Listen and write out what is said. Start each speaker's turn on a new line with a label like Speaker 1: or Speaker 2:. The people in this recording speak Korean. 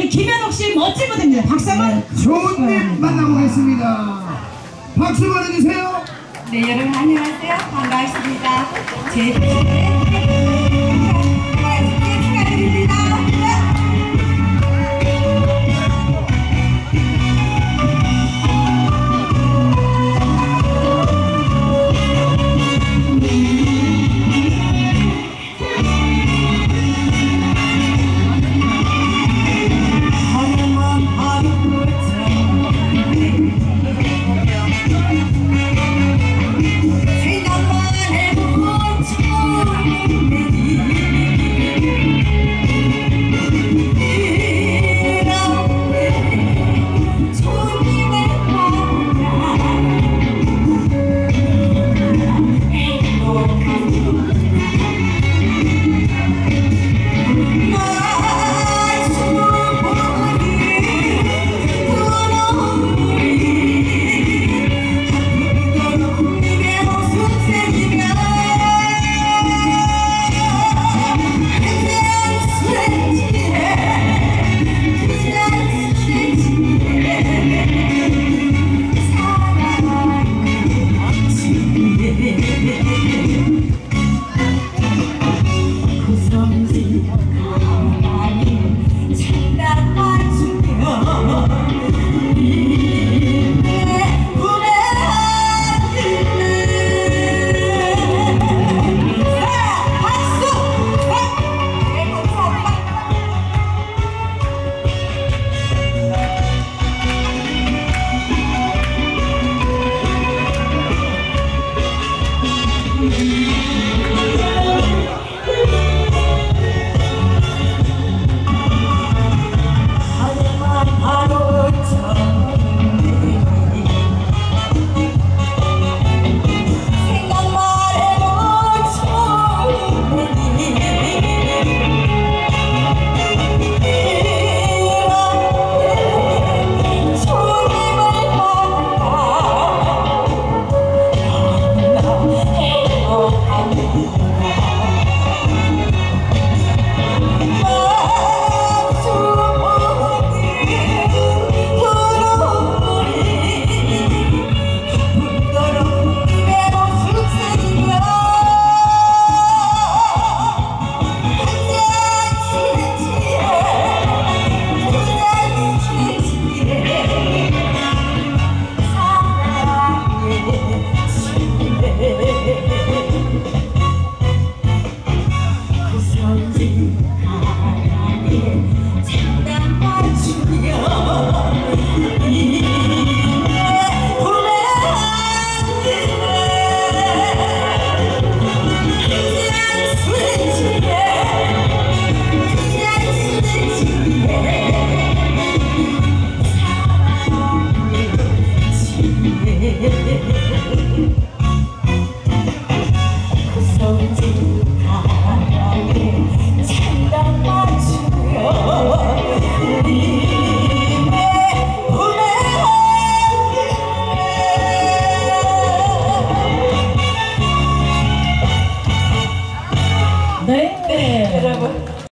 Speaker 1: 우리 김현옥 씨 멋진 무대입니다. 박수 한번
Speaker 2: 좋은 일 만나보겠습니다. 박수 보내주세요.
Speaker 3: 네, 여러분 안녕하세요. 반갑습니다. 제 Thank you.